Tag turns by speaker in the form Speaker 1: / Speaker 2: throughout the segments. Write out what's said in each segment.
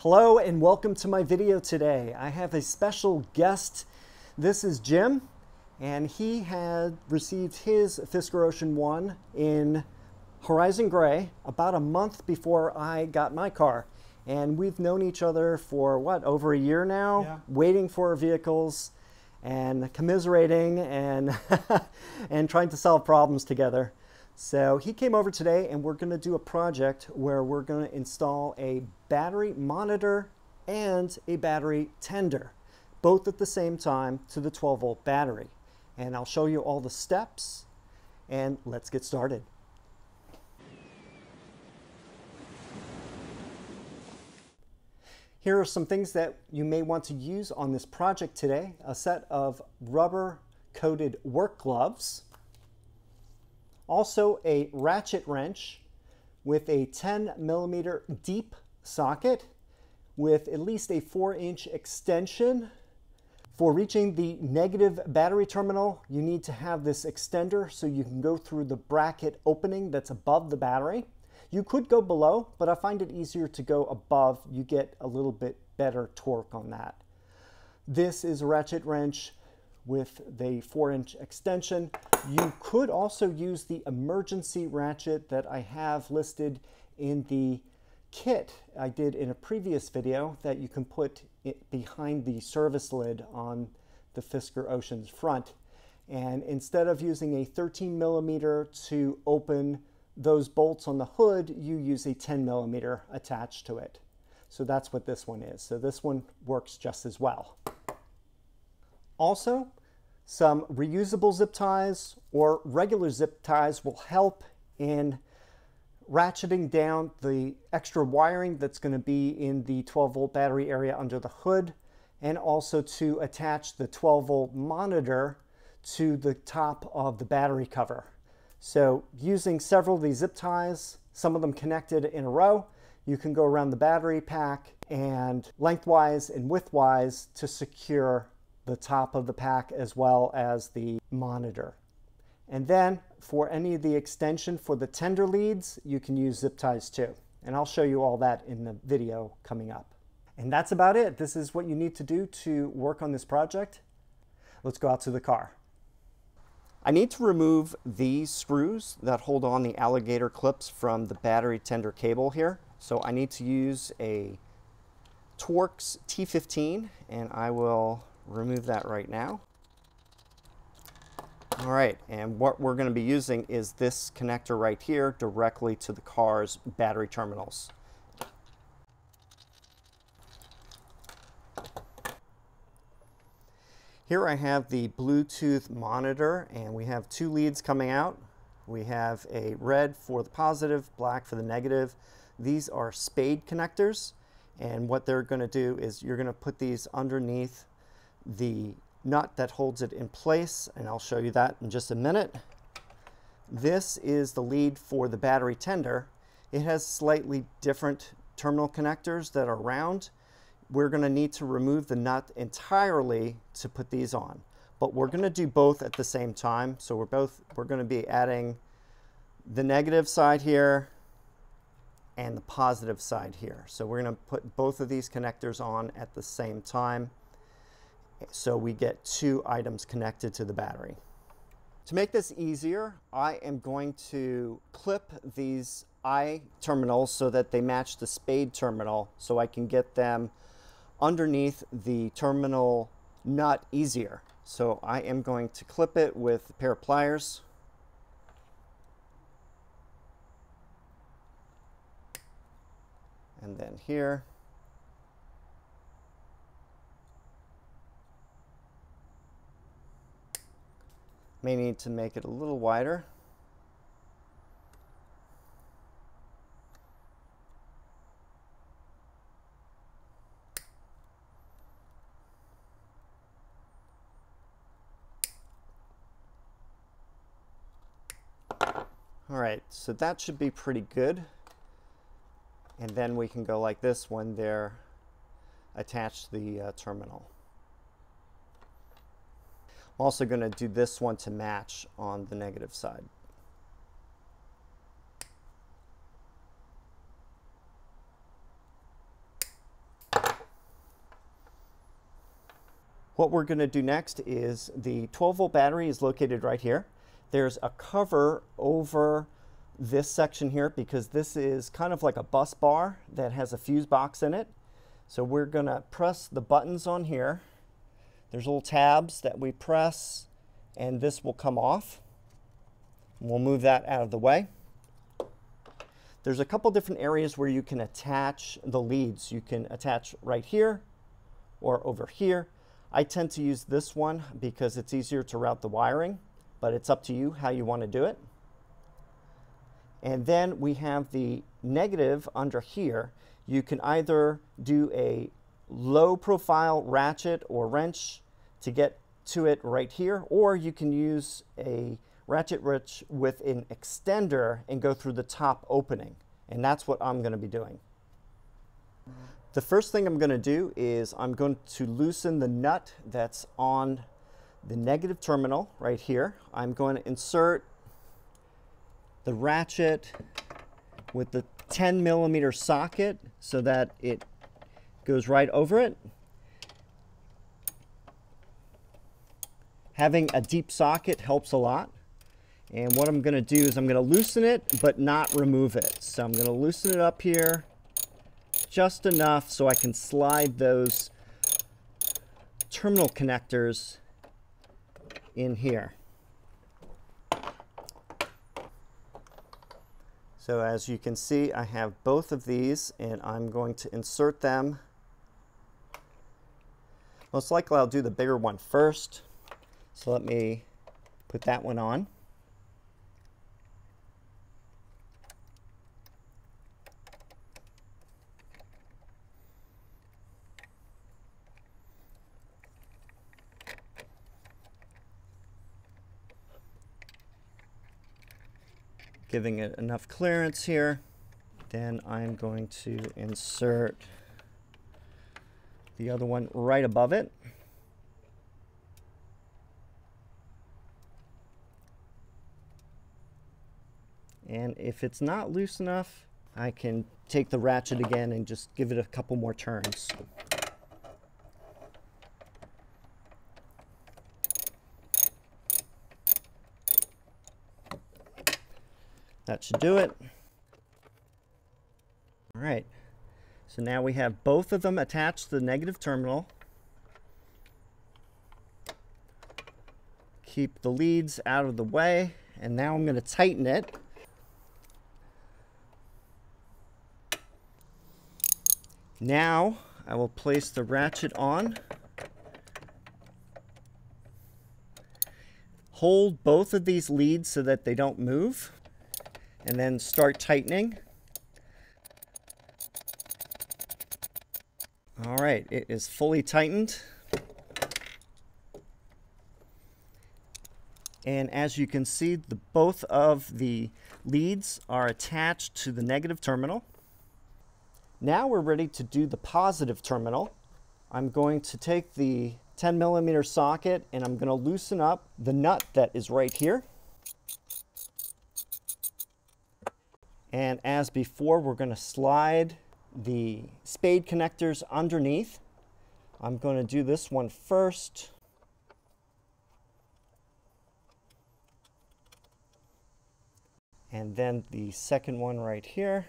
Speaker 1: Hello and welcome to my video today. I have a special guest. This is Jim and he had received his Fisker Ocean 1 in Horizon Gray about a month before I got my car. And we've known each other for what, over a year now?
Speaker 2: Yeah.
Speaker 1: Waiting for vehicles and commiserating and, and trying to solve problems together. So he came over today and we're going to do a project where we're going to install a battery monitor and a battery tender, both at the same time to the 12 volt battery. And I'll show you all the steps and let's get started. Here are some things that you may want to use on this project today. A set of rubber coated work gloves, also a ratchet wrench with a 10 millimeter deep socket with at least a 4 inch extension. For reaching the negative battery terminal, you need to have this extender so you can go through the bracket opening that's above the battery. You could go below, but I find it easier to go above. You get a little bit better torque on that. This is a ratchet wrench with the 4 inch extension. You could also use the emergency ratchet that I have listed in the kit I did in a previous video that you can put behind the service lid on the Fisker Ocean's front. And instead of using a 13 millimeter to open those bolts on the hood, you use a 10 millimeter attached to it. So that's what this one is. So this one works just as well. Also, some reusable zip ties or regular zip ties will help in ratcheting down the extra wiring that's going to be in the 12 volt battery area under the hood and also to attach the 12 volt monitor to the top of the battery cover. So using several of these zip ties, some of them connected in a row, you can go around the battery pack and lengthwise and widthwise to secure the top of the pack as well as the monitor. And then for any of the extension for the tender leads, you can use zip ties too. And I'll show you all that in the video coming up. And that's about it. This is what you need to do to work on this project. Let's go out to the car. I need to remove these screws that hold on the alligator clips from the battery tender cable here. So I need to use a Torx T15 and I will remove that right now. All right, and what we're going to be using is this connector right here directly to the car's battery terminals. Here I have the Bluetooth monitor and we have two leads coming out. We have a red for the positive, black for the negative. These are spade connectors and what they're going to do is you're going to put these underneath the nut that holds it in place, and I'll show you that in just a minute. This is the lead for the battery tender. It has slightly different terminal connectors that are round. We're going to need to remove the nut entirely to put these on. But we're going to do both at the same time. So we're both we're going to be adding the negative side here and the positive side here. So we're going to put both of these connectors on at the same time so we get two items connected to the battery. To make this easier, I am going to clip these eye terminals so that they match the spade terminal so I can get them underneath the terminal nut easier. So I am going to clip it with a pair of pliers. And then here. May need to make it a little wider. All right, so that should be pretty good. And then we can go like this when they're attached to the uh, terminal. I'm also going to do this one to match on the negative side. What we're going to do next is the 12 volt battery is located right here. There's a cover over this section here because this is kind of like a bus bar that has a fuse box in it. So we're going to press the buttons on here there's little tabs that we press and this will come off. We'll move that out of the way. There's a couple different areas where you can attach the leads. You can attach right here or over here. I tend to use this one because it's easier to route the wiring, but it's up to you how you want to do it. And then we have the negative under here. You can either do a low profile ratchet or wrench to get to it right here, or you can use a ratchet wrench with an extender and go through the top opening. And that's what I'm going to be doing. The first thing I'm going to do is I'm going to loosen the nut that's on the negative terminal right here. I'm going to insert the ratchet with the 10 millimeter socket so that it goes right over it. Having a deep socket helps a lot. And what I'm going to do is I'm going to loosen it, but not remove it. So I'm going to loosen it up here just enough so I can slide those terminal connectors in here. So as you can see, I have both of these and I'm going to insert them. Most likely I'll do the bigger one first. So let me put that one on. giving it enough clearance here. Then I'm going to insert the other one right above it. And if it's not loose enough, I can take the ratchet again and just give it a couple more turns. That should do it. All right. So now we have both of them attached to the negative terminal. Keep the leads out of the way. And now I'm going to tighten it. Now I will place the ratchet on. Hold both of these leads so that they don't move and then start tightening. All right, it is fully tightened. And as you can see, the, both of the leads are attached to the negative terminal. Now we're ready to do the positive terminal. I'm going to take the 10 millimeter socket and I'm going to loosen up the nut that is right here. And as before, we're going to slide the spade connectors underneath. I'm going to do this one first. And then the second one right here.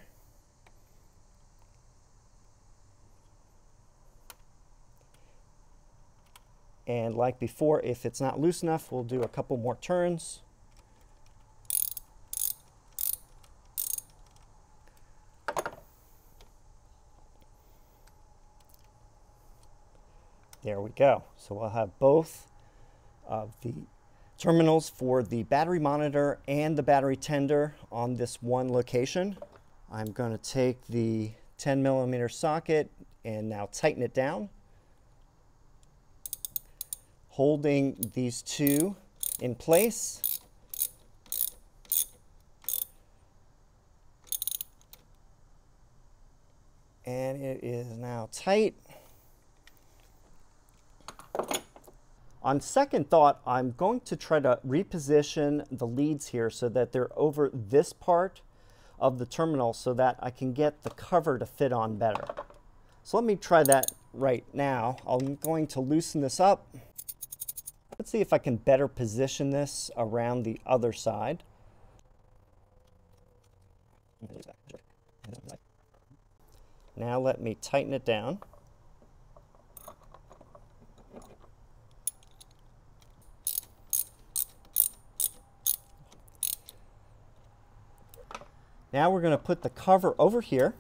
Speaker 1: And like before, if it's not loose enough, we'll do a couple more turns. There we go. So we'll have both of the terminals for the battery monitor and the battery tender on this one location. I'm going to take the 10 millimeter socket and now tighten it down. Holding these two in place. And it is now tight. On second thought, I'm going to try to reposition the leads here so that they're over this part of the terminal so that I can get the cover to fit on better. So let me try that right now. I'm going to loosen this up. Let's see if I can better position this around the other side. Now let me tighten it down. Now we're going to put the cover over here.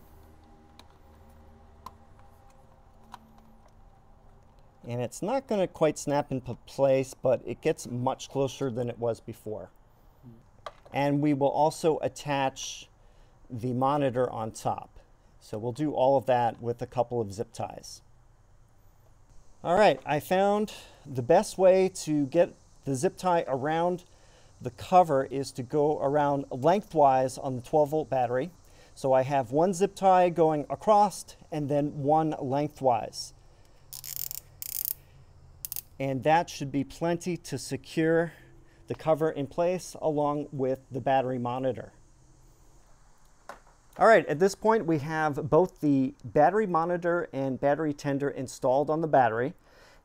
Speaker 1: And it's not going to quite snap into place, but it gets much closer than it was before. And we will also attach the monitor on top. So we'll do all of that with a couple of zip ties. All right, I found the best way to get the zip tie around the cover is to go around lengthwise on the 12 volt battery. So I have one zip tie going across and then one lengthwise. And that should be plenty to secure the cover in place along with the battery monitor. All right, at this point we have both the battery monitor and battery tender installed on the battery.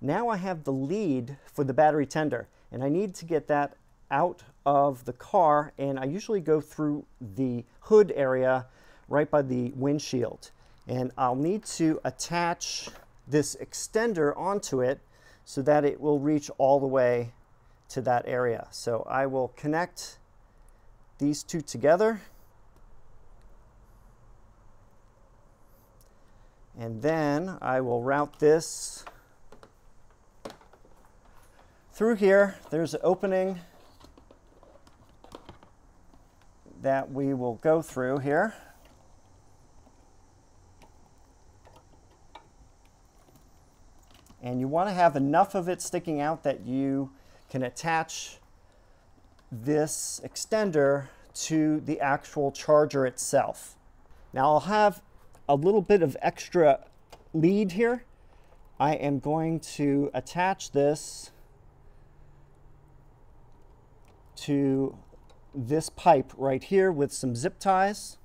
Speaker 1: Now I have the lead for the battery tender and I need to get that out of the car and I usually go through the hood area right by the windshield. And I'll need to attach this extender onto it so that it will reach all the way to that area. So I will connect these two together. And then I will route this through here. There's an opening that we will go through here. And you want to have enough of it sticking out that you can attach this extender to the actual charger itself. Now I'll have a little bit of extra lead here. I am going to attach this to this pipe right here with some zip ties.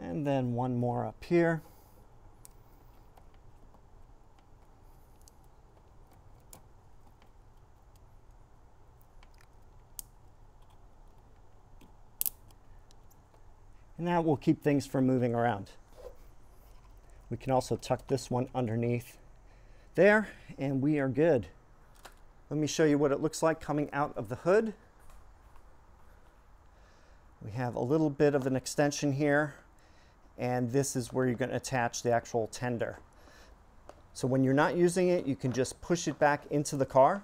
Speaker 1: And then one more up here. And that will keep things from moving around. We can also tuck this one underneath there and we are good. Let me show you what it looks like coming out of the hood. We have a little bit of an extension here and this is where you're going to attach the actual tender. So when you're not using it, you can just push it back into the car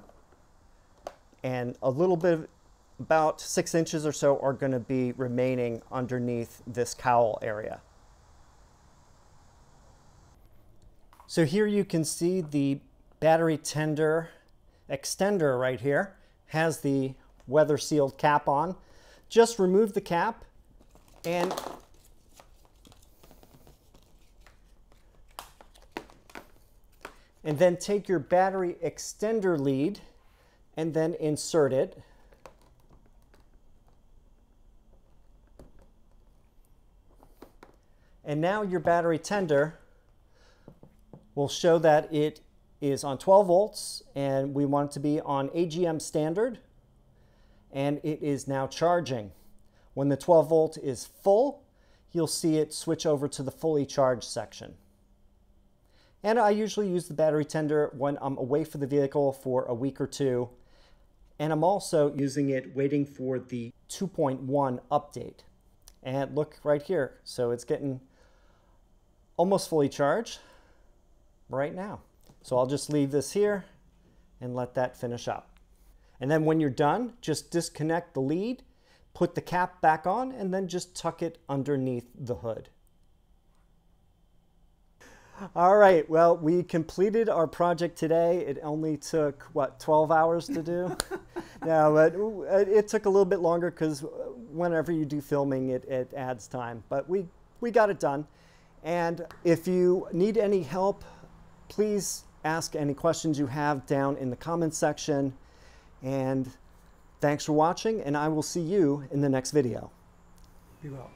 Speaker 1: and a little bit of about six inches or so are going to be remaining underneath this cowl area. So here you can see the battery tender extender right here has the weather sealed cap on. Just remove the cap and and then take your battery extender lead and then insert it. And now your battery tender will show that it is on 12 volts and we want it to be on AGM standard and it is now charging. When the 12 volt is full, you'll see it switch over to the fully charged section. And I usually use the battery tender when I'm away from the vehicle for a week or two. And I'm also using it waiting for the 2.1 update. And look right here. So it's getting almost fully charged right now. So I'll just leave this here and let that finish up. And then when you're done, just disconnect the lead, put the cap back on, and then just tuck it underneath the hood. All right, well, we completed our project today. It only took, what, 12 hours to do? no, but it took a little bit longer because whenever you do filming, it, it adds time. But we, we got it done. And if you need any help please ask any questions you have down in the comments section. And thanks for watching, and I will see you in the next video.
Speaker 2: Be well.